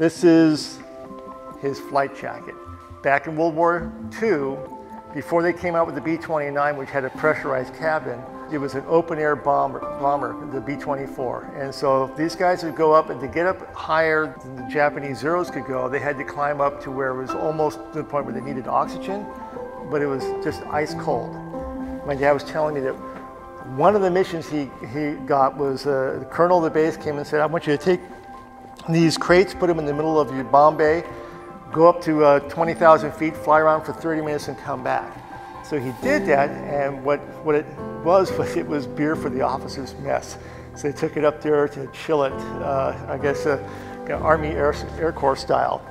This is his flight jacket. Back in World War II, before they came out with the B-29, which had a pressurized cabin, it was an open-air bomber, bomber, the B-24. And so these guys would go up, and to get up higher than the Japanese Zeros could go, they had to climb up to where it was almost to the point where they needed oxygen, but it was just ice cold. My dad was telling me that one of the missions he, he got was uh, the colonel of the base came and said, I want you to take these crates, put them in the middle of your bomb bay, go up to uh, 20,000 feet, fly around for 30 minutes and come back. So he did that, and what, what it was, was it was beer for the officers' mess. So they took it up there to chill it, uh, I guess, uh, Army Air, Air Corps style.